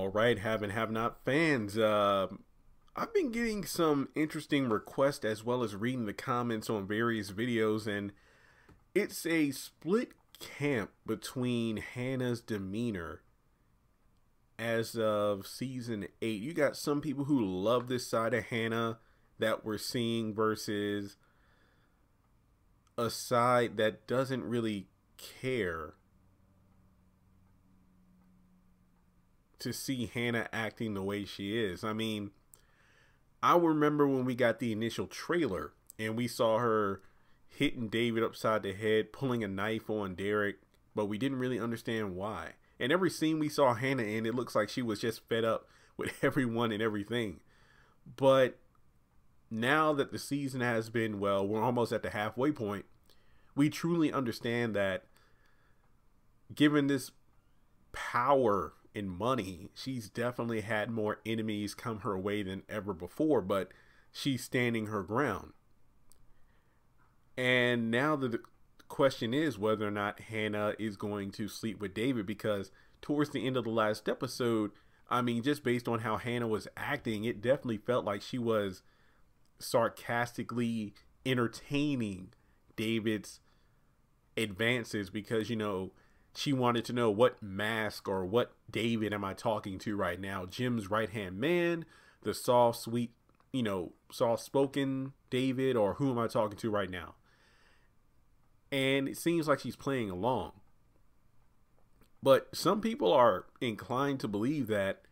All right, have and have not fans. Uh, I've been getting some interesting requests as well as reading the comments on various videos, and it's a split camp between Hanna's demeanor as of season 8. You got some people who love this side of Hanna that we're seeing versus a side that doesn't really care to see Hanna acting the way she is. I mean, I remember when we got the initial trailer and we saw her hitting David upside the head, pulling a knife on Derek, but we didn't really understand why. And every scene we saw Hanna in, it looks like she was just fed up with everyone and everything. But now that the season has been, well, we're almost at the halfway point, we truly understand that given this power in money, she's definitely had more enemies come her way than ever before, but she's standing her ground. And now the question is whether or not Hanna is going to sleep with David because towards the end of the last episode, I mean, just based on how Hanna was acting, it definitely felt like she was sarcastically entertaining David's advances because, you know, she wanted to know what mask or what David am I talking to right now? Jim's right hand man, the soft, sweet, you know, soft spoken David, or who am I talking to right now? And it seems like she's playing along. But some people are inclined to believe that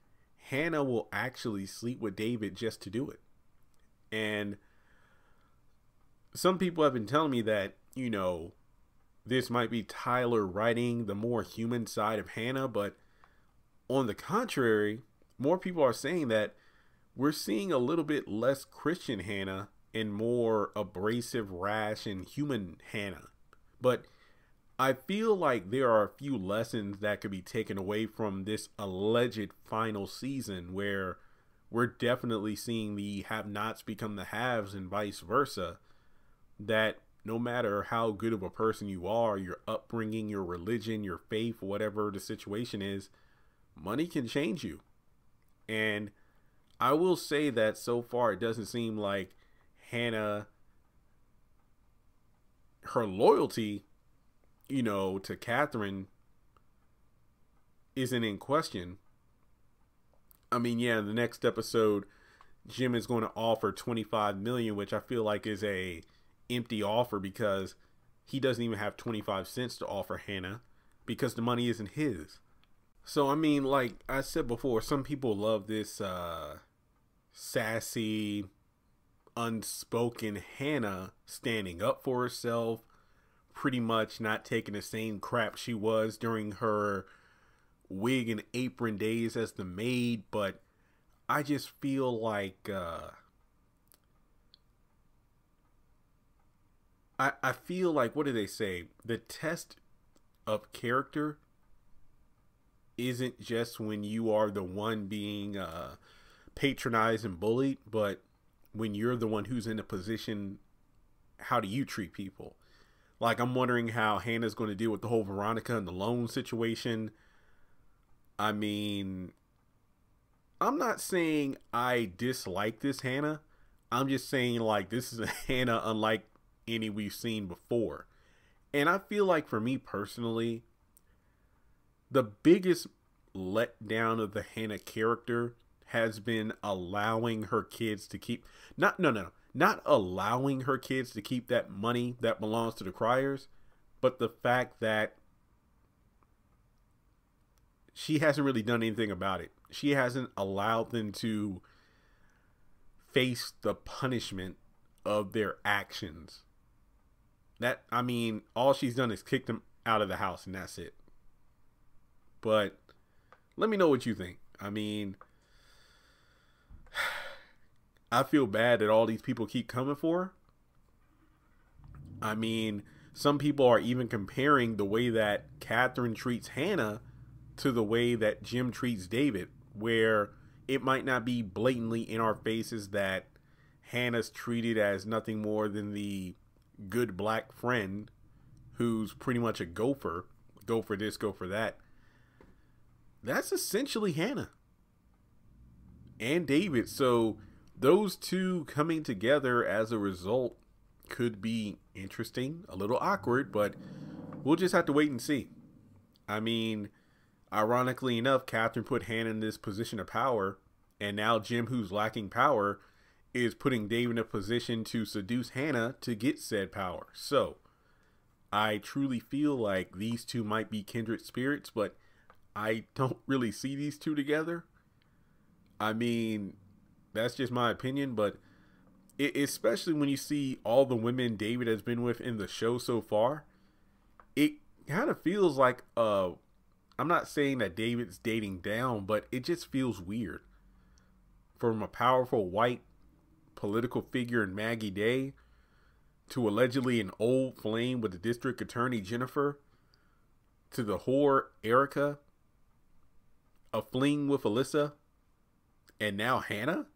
Hanna will actually sleep with David just to do it. And some people have been telling me that, you know, this might be Tyler writing the more human side of Hanna, but on the contrary, more people are saying that we're seeing a little bit less Christian Hanna and more abrasive, rash, and human Hanna. But I feel like there are a few lessons that could be taken away from this alleged final season where we're definitely seeing the have nots become the haves and vice versa. That no matter how good of a person you are, your upbringing, your religion, your faith, whatever the situation is, money can change you. And I will say that so far it doesn't seem like Hanna her loyalty, you know, to Katheryn isn't in question. I mean, yeah, the next episode Jim is going to offer 25 million, which I feel like is a empty offer because he doesn't even have 25 cents to offer Hanna because the money isn't his. So I mean, like I said before, some people love this uh sassy unspoken Hanna standing up for herself, pretty much not taking the same crap she was during her wig and apron days as the maid, but I just feel like uh I, I feel like what do they say? The test of character isn't just when you are the one being uh, patronized and bullied, but when you're the one who's in a position, how do you treat people? Like I'm wondering how Hanna's going to deal with the whole Veronica and the loan situation. I mean, I'm not saying I dislike this Hanna. I'm just saying like this is a Hanna unlike any we've seen before. And I feel like for me personally, the biggest letdown of the Hanna character has been allowing her kids to keep not no no not allowing her kids to keep that money that belongs to the Cryers, but the fact that she hasn't really done anything about it. She hasn't allowed them to face the punishment of their actions. That I mean, all she's done is kicked them out of the house, and that's it. But let me know what you think. I mean, I feel bad that all these people keep coming for. I mean, some people are even comparing the way that Katheryn treats Hanna to the way that Jim treats David, where it might not be blatantly in our faces that Hanna's treated as nothing more than the good black friend who's pretty much a gopher, go for this, go for that. That's essentially Hanna. and David. So those two coming together as a result could be interesting, a little awkward, but we'll just have to wait and see. I mean, ironically enough, Katheryn put Hanna in this position of power, and now Jim, who's lacking power, is putting Dave in a position to seduce Hanna to get said power. So, I truly feel like these two might be kindred spirits, but I don't really see these two together. I mean, that's just my opinion, but it, especially when you see all the women David has been with in the show so far, it kind of feels like uh I'm not saying that David's dating down, but it just feels weird. From a powerful white political figure in Maggie Day to allegedly an old flame with the district attorney Jennifer to the whore Erica, a fling with Alyssa, and now Hanna?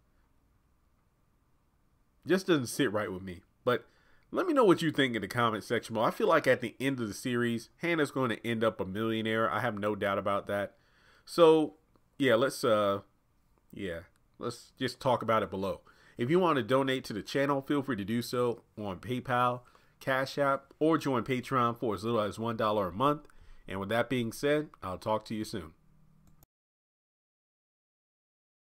Just doesn't sit right with me. But let me know what you think in the comment section below. I feel like at the end of the series, Hanna's going to end up a millionaire. I have no doubt about that. So, yeah, let's uh yeah, let's just talk about it below. If you want to donate to the channel, feel free to do so on PayPal, Cash App, or join Patreon for as little as $1 a month. And with that being said, I'll talk to you soon.